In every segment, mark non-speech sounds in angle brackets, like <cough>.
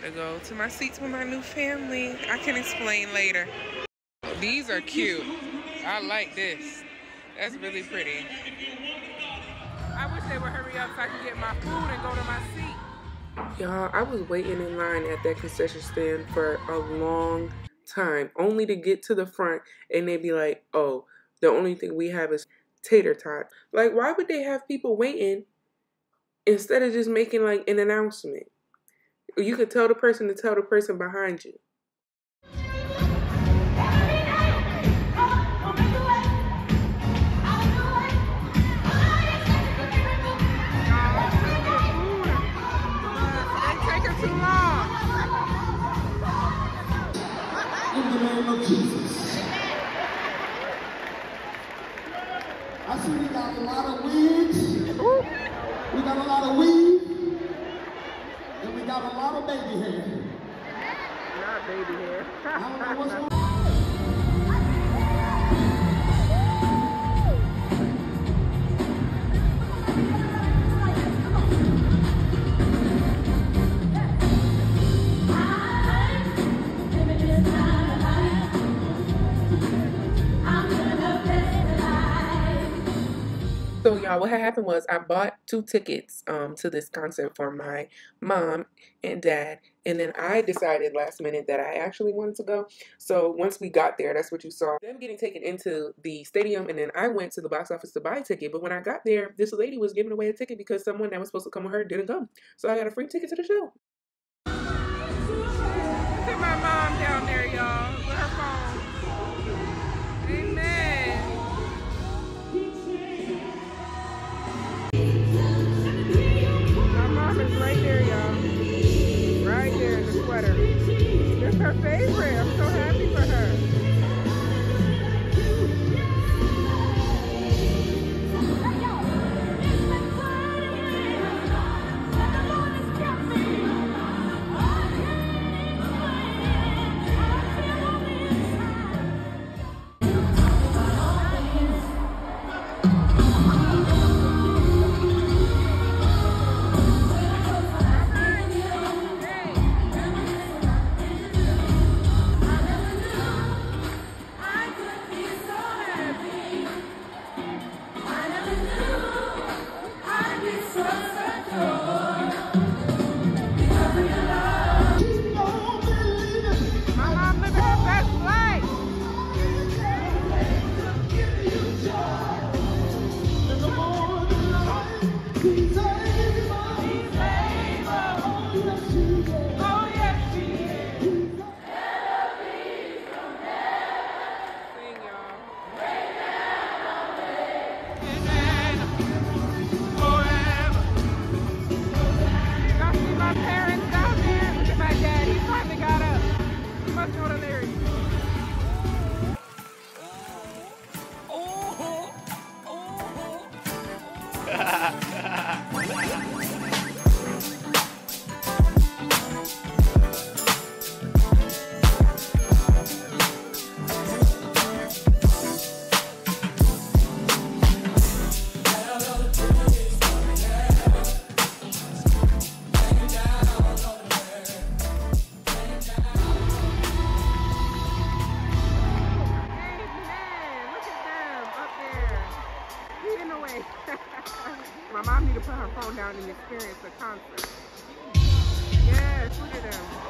about to go to my seats with my new family. I can explain later. These are cute. I like this. That's really pretty. I wish they would hurry up so I can get my food and go to my seat. Y'all, I was waiting in line at that concession stand for a long time, only to get to the front and they'd be like, oh, the only thing we have is tater tot. Like, why would they have people waiting instead of just making like an announcement? You could tell the person to tell the person behind you. So y'all, what had happened was I bought two tickets um to this concert for my mom and dad, and then I decided last minute that I actually wanted to go. So once we got there, that's what you saw them getting taken into the stadium, and then I went to the box office to buy a ticket. But when I got there, this lady was giving away a ticket because someone that was supposed to come with her didn't come, so I got a free ticket to the show. Look at my mom down there, y'all, <laughs> My mom need to put her phone down and experience the concert. Yes, look at them.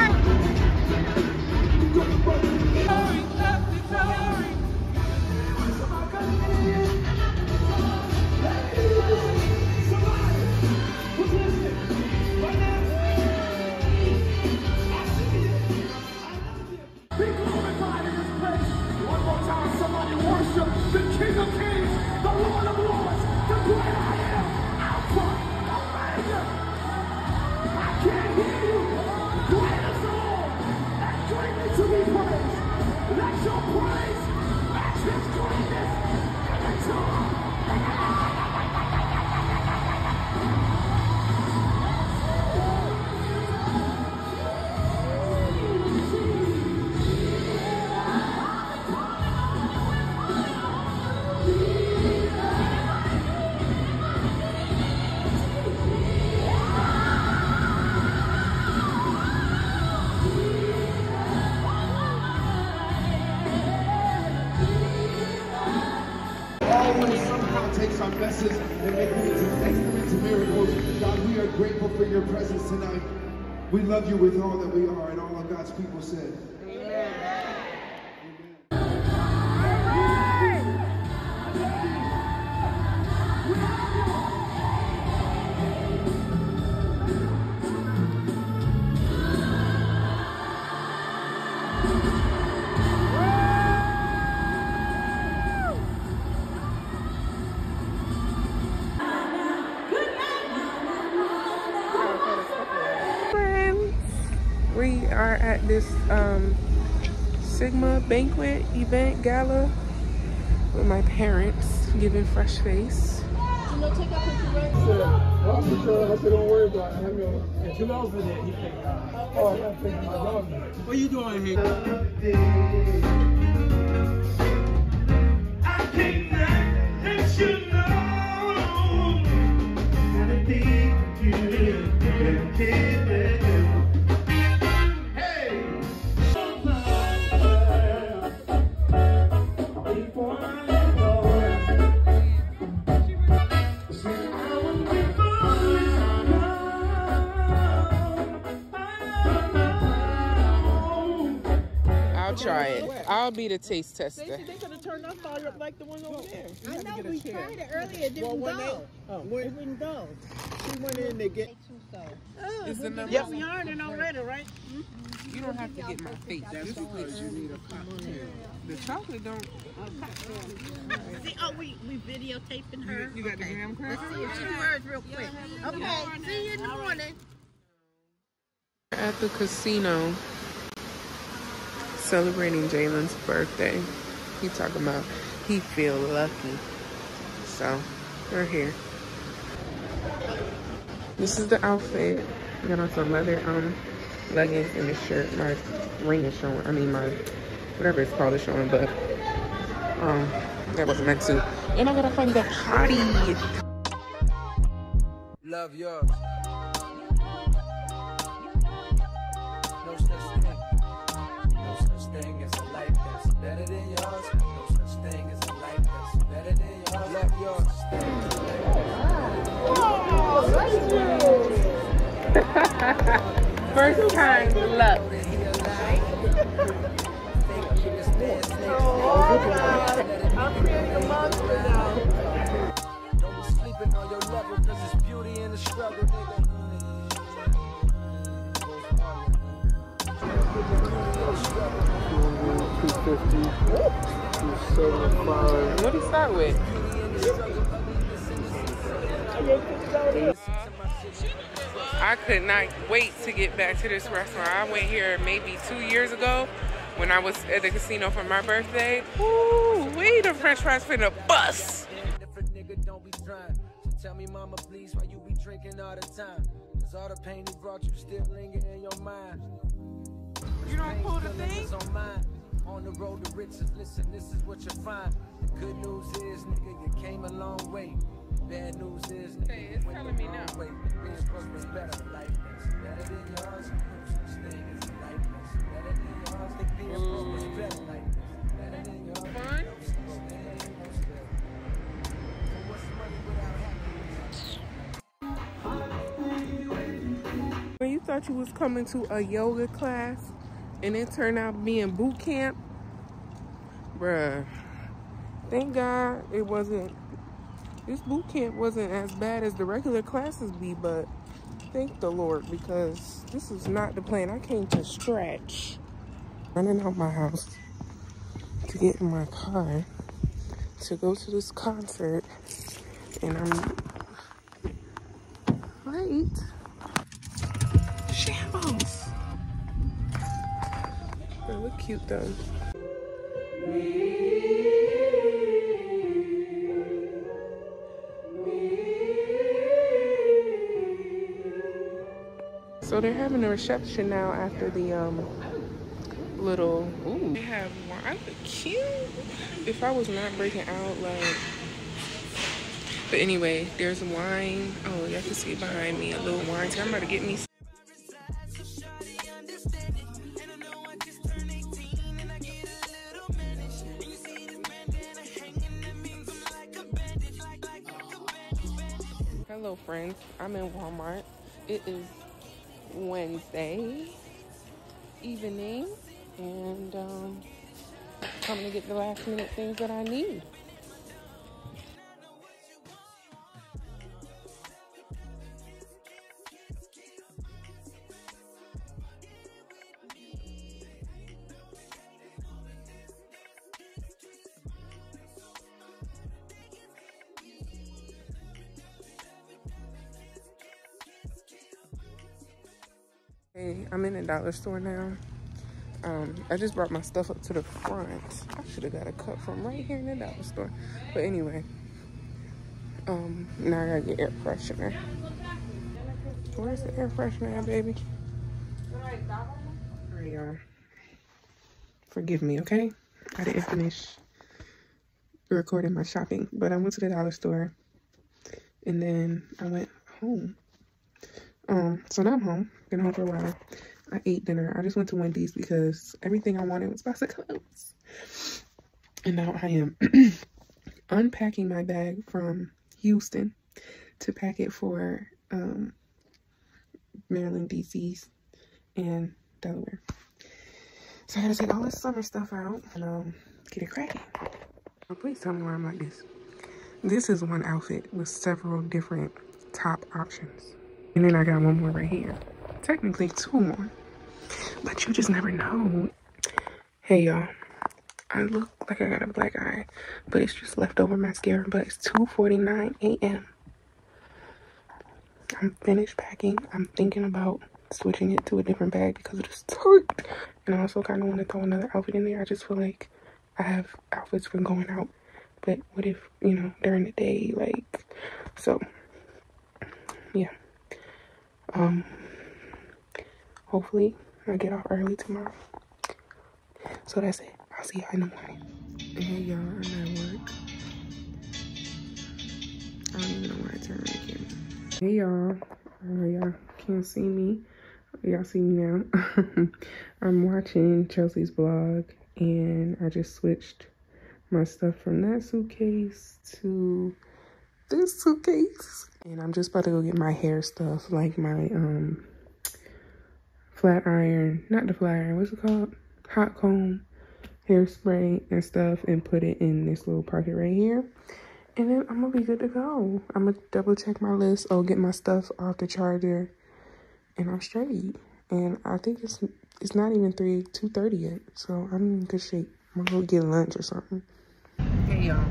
love you with all that we are, and all of God's people said. At this um, Sigma banquet event gala with my parents giving fresh face. I said, don't worry about it. I'm gonna, and two hours for that, he said, oh, I gotta take my dog. What you doing here? I came back and you know that it be you try it. I'll be the taste tester. They could have turned that fire up like the one over there. I know we tried it earlier, it didn't when go. they- oh, it when- wouldn't go. She went in to get. Oh, Is the number Yep, we ironed it already, right? Mm-hmm. You don't have to get my face. That's because you need a cocktail. the chocolate don't. see, oh, we we videotaping her. You got the okay. graham Let's cracker? see if she works real quick. Okay, see you in the morning. At the casino, celebrating Jalen's birthday. He talking about he feel lucky. So we're here. This is the outfit. I Got on some leather um leggings and a shirt. My ring is showing. I mean my whatever it's called is showing, but um that wasn't meant to. And I gotta find the hottie. Love yours. Fifty, two seventy-five. What do you start with? I could not wait to get back to this restaurant. I went here maybe two years ago when I was at the casino for my birthday. Ooh, we the french fries finna bust. Different nigga, don't be trying. So tell me, mama, please, why you be drinking all the time? Cause all the pain he brought you still linger in your mind. You don't pull the thing? On the road to riches, listen, this is what you find. The good news is, nigga, you came a long way. Bad news is, nigga, Okay, it's you telling the me now. way. Being broke is better, life that's better than yours. No thing as a life better than yours. Think being broke is better, mm. life that's better than yours. Fun? No such thing as better. So what's money without happiness? thought you was coming to a yoga class and it turned out being boot camp. Bruh. Thank God it wasn't, this boot camp wasn't as bad as the regular classes be, but thank the Lord because this is not the plan. I came to stretch. Running out my house to get in my car to go to this concert and I'm late. Shambles. They look cute though. So they're having a reception now after the um little ooh they have wine. Cute. If I was not breaking out like but anyway, there's wine. Oh, y'all can see behind me a little wine. So I'm about to get me Hello friends, I'm in Walmart. It is Wednesday evening and um, coming to get the last minute things that I need. I'm in a dollar store now. Um, I just brought my stuff up to the front. I should have got a cup from right here in the dollar store. But anyway, um, now I gotta get air freshener. Where's the air freshener baby? There you are. Forgive me, okay? I didn't finish recording my shopping, but I went to the dollar store and then I went home. Um, so now I'm home. Been home for a while. I ate dinner. I just went to Wendy's because everything I wanted was about close. And now I am <clears throat> unpacking my bag from Houston to pack it for um, Maryland, DC's, and Delaware. So I gotta take all this summer stuff out and um, get it cracking. Oh, please tell me why I'm like this. This is one outfit with several different top options. And then I got one more right here. Technically two more. But you just never know. Hey y'all. I look like I got a black eye. But it's just leftover mascara. But it's 2.49 a.m. I'm finished packing. I'm thinking about switching it to a different bag because it's tight. And I also kind of want to throw another outfit in there. I just feel like I have outfits for going out. But what if, you know, during the day, like, so, yeah. Um, hopefully I get off early tomorrow. So that's it. I'll see y'all in the morning. Hey y'all, I'm at work. I don't even know where I turned the camera. Hey y'all, uh, y'all can't see me. Y'all see me now. <laughs> I'm watching Chelsie's vlog and I just switched my stuff from that suitcase to this suitcase. And I'm just about to go get my hair stuff, like my um flat iron, not the flat iron, what's it called? Hot comb, hairspray and stuff and put it in this little pocket right here. And then I'm gonna be good to go. I'm gonna double check my list. I'll get my stuff off the charger and I'm straight. And I think it's it's not even 3, 2.30 yet. So I'm in good shape. I'm gonna go get lunch or something. Hey y'all,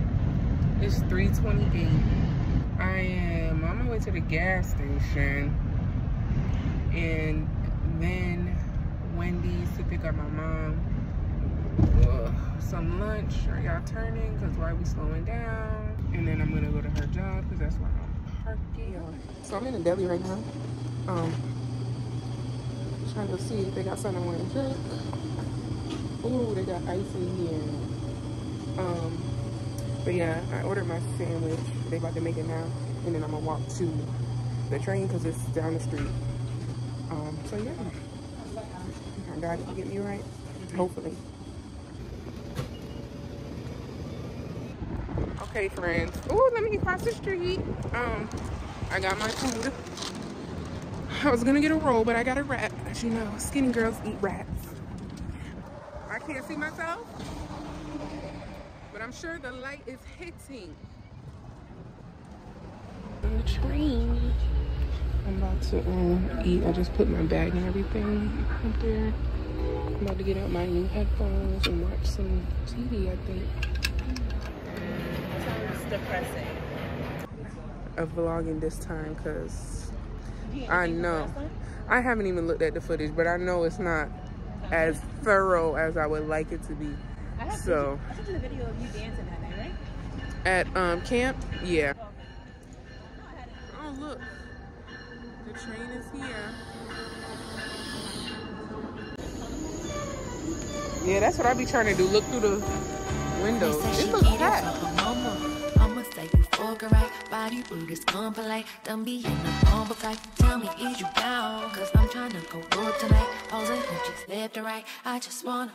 it's 3.28. I am on my way to the gas station. And then Wendy's to pick up my mom. Some lunch. Are y'all turning? Because why we slowing down? And then I'm gonna go to her job because that's where I'm parking. So I'm in the deli right now. Um, trying to see if they got something I want to drink. Ooh, they got ice in here. Um, but yeah, I ordered my sandwich. They about to make it now. And then I'm gonna walk to the train because it's down the street. So yeah, got it get me right, hopefully. Okay, friends. Ooh, let me cross the street. Um, I got my food. I was gonna get a roll, but I got a wrap. As you know, skinny girls eat wraps. I can't see myself, but I'm sure the light is hitting. The train. I'm about to um, eat. I just put my bag and everything up there. I'm about to get out my new headphones and watch some TV, I think. Sounds depressing. Of vlogging this time because I know. I haven't even looked at the footage, but I know it's not as thorough as I would like it to be. I have So I sent you the video of you dancing that night, right? at um camp, yeah. Okay. No, I had it. Oh look, the train is here. Yeah, that's what I be trying to do. Look through the window. It looks get it packed. from her mama. Mama say you fuck right. Body rude is. Don't be in the humble type. Tell me, is you down? Cause I'm trying to go road tonight. All the left right. I just wanna.